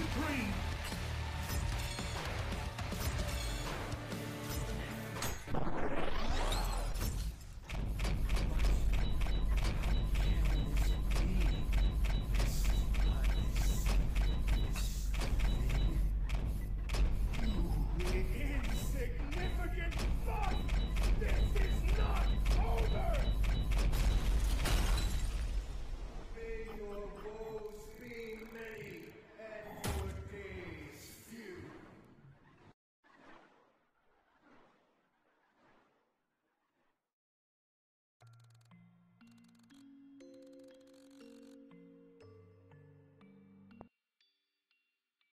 supreme.